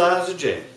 lives of James.